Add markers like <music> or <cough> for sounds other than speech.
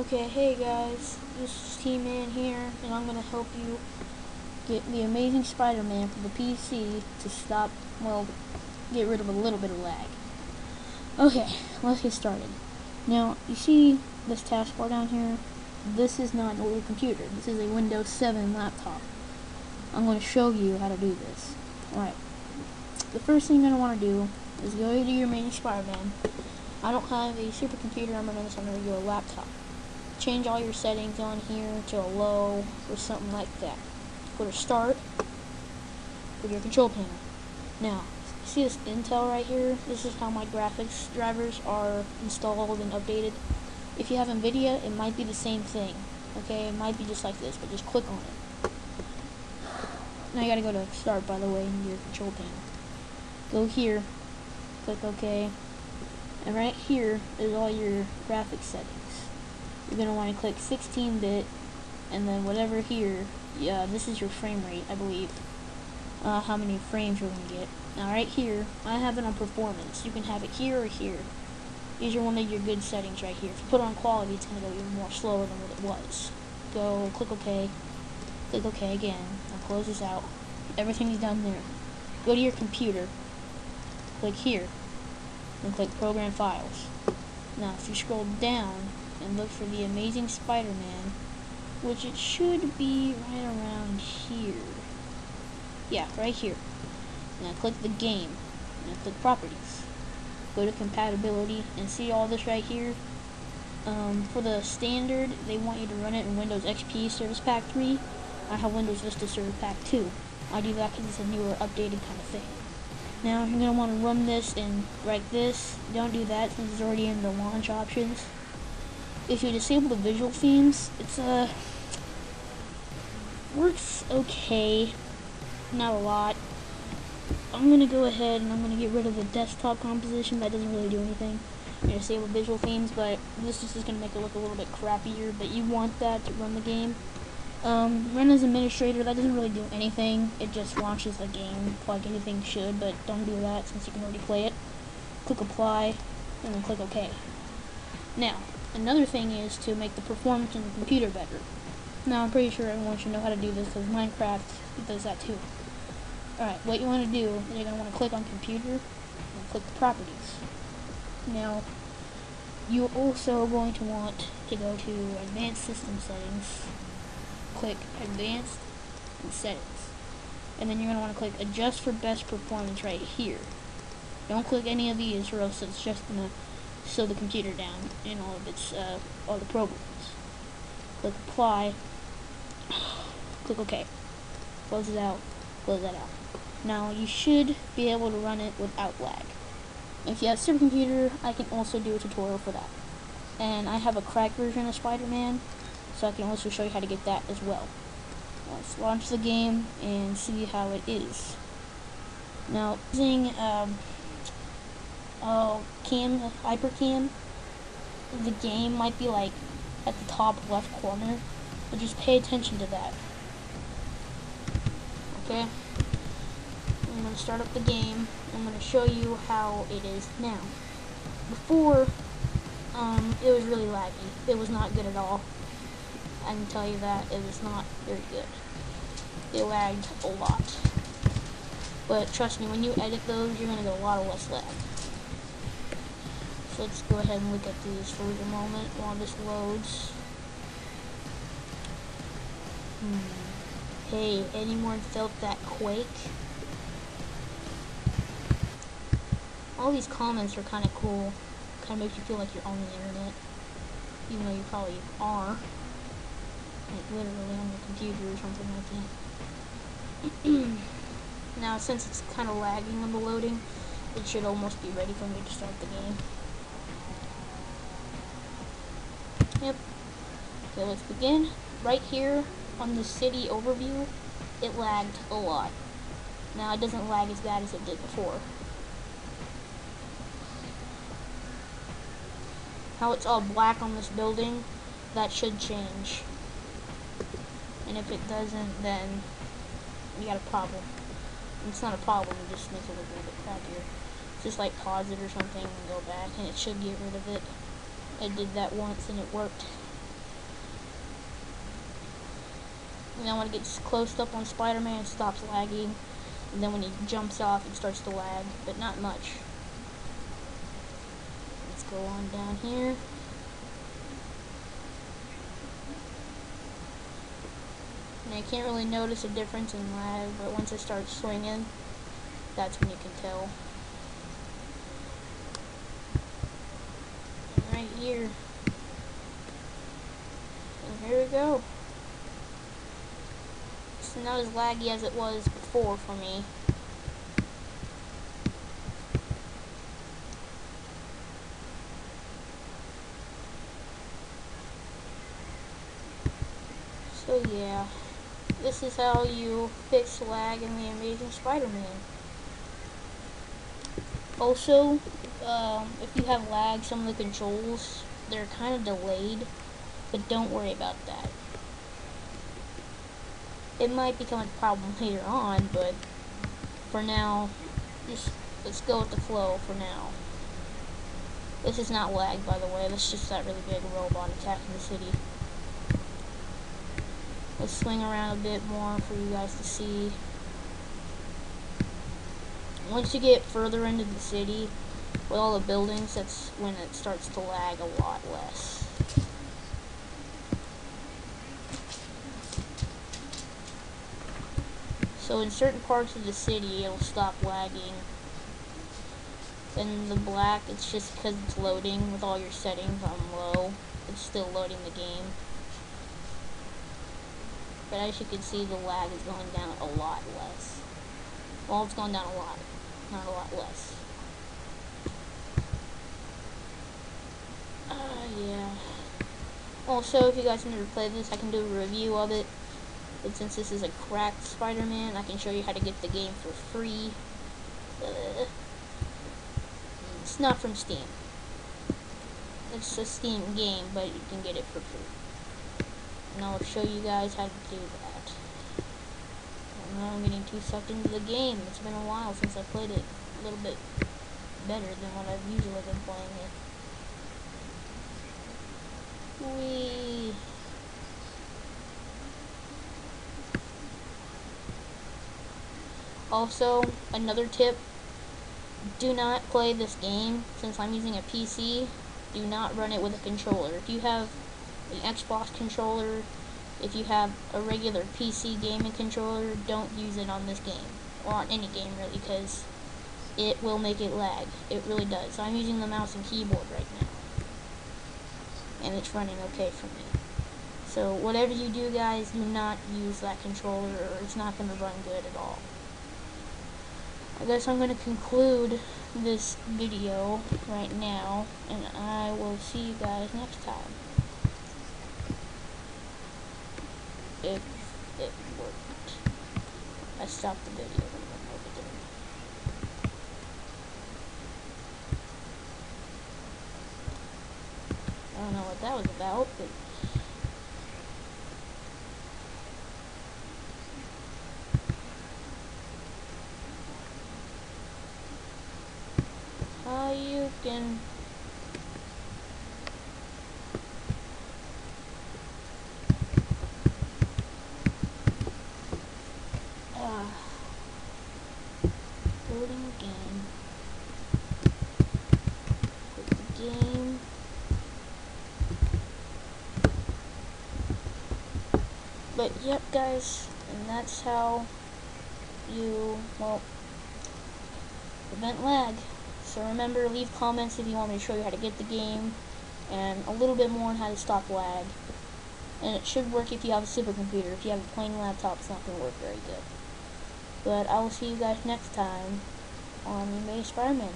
Okay, hey guys, this is T-Man here, and I'm gonna help you get the Amazing Spider-Man for the PC to stop, well, get rid of a little bit of lag. Okay, let's get started. Now, you see this taskbar down here? This is not an old computer. This is a Windows 7 laptop. I'm going to show you how to do this. Alright, the first thing you're going to want to do is go to your Amazing Spider-Man. I don't have a supercomputer, I'm running this on a regular laptop change all your settings on here to a low or something like that. Go to start with your control panel. Now, see this Intel right here? This is how my graphics drivers are installed and updated. If you have NVIDIA, it might be the same thing. Okay, it might be just like this, but just click on it. Now you gotta go to start, by the way, in your control panel. Go here, click OK, and right here is all your graphics settings you're going to want to click 16-bit and then whatever here yeah this is your frame rate I believe. Uh, how many frames you're going to get. Now right here I have it on performance. You can have it here or here. These are one of your good settings right here. If you put on quality it's going to go even more slower than what it was. Go click OK. Click OK again. Now close this out. Everything is done there. Go to your computer. Click here. And click program files. Now if you scroll down and look for the Amazing Spider-Man, which it should be right around here. Yeah, right here. Now click the game. Now click properties. Go to compatibility and see all this right here. Um, for the standard, they want you to run it in Windows XP Service Pack 3. I have Windows Vista Service Pack 2. I do that because it's a newer, updated kind of thing. Now, you're going to want to run this and write this. Don't do that since it's already in the launch options if you disable the visual themes, it's uh works okay, not a lot. I'm gonna go ahead and I'm gonna get rid of the desktop composition. That doesn't really do anything. You disable visual themes, but this is just gonna make it look a little bit crappier. But you want that to run the game. Um, run as administrator, that doesn't really do anything. It just launches the game like anything should, but don't do that since you can already play it. Click apply, and then click OK. Now, Another thing is to make the performance on the computer better. Now, I'm pretty sure everyone should know how to do this because Minecraft does that too. Alright, what you want to do is you're going to want to click on computer and click the properties. Now, you're also going to want to go to advanced system settings, click advanced and settings. And then you're going to want to click adjust for best performance right here. Don't click any of these or else it's just going to slow the computer down in all of its uh, all the programs. Click apply. <sighs> Click OK. Close it out. Close that out. Now you should be able to run it without lag. If you have a supercomputer, I can also do a tutorial for that. And I have a cracked version of Spider-Man, so I can also show you how to get that as well. Let's launch the game and see how it is. Now, using um, uh, cam, hypercam, the game might be like at the top left corner, but just pay attention to that. Okay? I'm to start up the game. I'm to show you how it is now. Before, um, it was really laggy. It was not good at all. I can tell you that. It was not very good. It lagged a lot. But trust me, when you edit those, you're to get a lot of less lag let's go ahead and look at these for a moment while this loads. Hmm. Hey, anyone felt that quake? All these comments are kind of cool. Kind of makes you feel like you're on the internet. Even though you probably are. Like literally on your computer or something like that. <clears throat> now since it's kind of lagging on the loading, it should almost be ready for me to start the game. Yep. Okay, let's begin. Right here on the city overview, it lagged a lot. Now it doesn't lag as bad as it did before. How it's all black on this building, that should change. And if it doesn't, then we got a problem. It's not a problem, it just makes it look a little bit crappier. Just like pause it or something and go back, and it should get rid of it. I did that once and it worked. And then when it gets close up on Spider-Man, it stops lagging. And then when he jumps off, it starts to lag, but not much. Let's go on down here. I can't really notice a difference in lag, but once it starts swinging, that's when you can tell. Here. And here we go. It's not as laggy as it was before for me. So yeah, this is how you fix lag in the Amazing Spider-Man. Also, um, if you have lag, some of the controls, they're kind of delayed, but don't worry about that. It might become a problem <laughs> later on, but for now, just let's go with the flow for now. This is not lag, by the way. This is just that really big robot attacking the city. Let's swing around a bit more for you guys to see. Once you get further into the city, with all the buildings, that's when it starts to lag a lot less. So in certain parts of the city, it'll stop lagging. In the black, it's just because it's loading with all your settings on low. It's still loading the game. But as you can see, the lag is going down a lot less. Well, it's going down a lot, not a lot less. Uh, yeah. Also, if you guys want to play this, I can do a review of it. But since this is a cracked Spider-Man, I can show you how to get the game for free. Uh, it's not from Steam. It's a Steam game, but you can get it for free and I'll show you guys how to do that. I'm getting too sucked into the game. It's been a while since I played it a little bit better than what I've usually been playing it. Whee! Also, another tip, do not play this game, since I'm using a PC, do not run it with a controller. If you have an Xbox controller. If you have a regular PC gaming controller, don't use it on this game, or on any game really, because it will make it lag. It really does. So I'm using the mouse and keyboard right now, and it's running okay for me. So whatever you do, guys, do not use that controller, or it's not going to run good at all. I guess I'm going to conclude this video right now, and I will see you guys next time. if it worked. I stopped the video. I don't know what that was about, but uh, you can Ugh loading game game. But yep guys, and that's how you, well, prevent lag. So remember, leave comments if you want me to show you how to get the game, and a little bit more on how to stop lag. And it should work if you have a supercomputer. If you have a plain laptop, it's not going to work very good. But I will see you guys next time on Amazing Spider-Man.